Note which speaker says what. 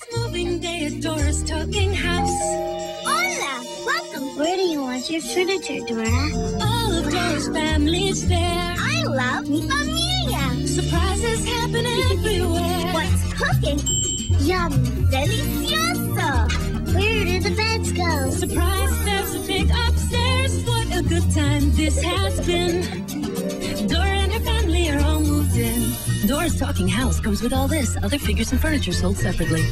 Speaker 1: It's moving day at Dora's Talking House.
Speaker 2: Hola! Welcome! Where do you want your furniture, Dora?
Speaker 1: All of Dora's family's there.
Speaker 2: I love mi familia!
Speaker 1: Surprises happen everywhere.
Speaker 2: What's cooking? Yum! Delicioso! Where do the beds go?
Speaker 1: Surprise, there's a big upstairs. What a good time this has been. Dora and her family are all moved in. Dora's Talking House comes with all this, other figures and furniture sold separately.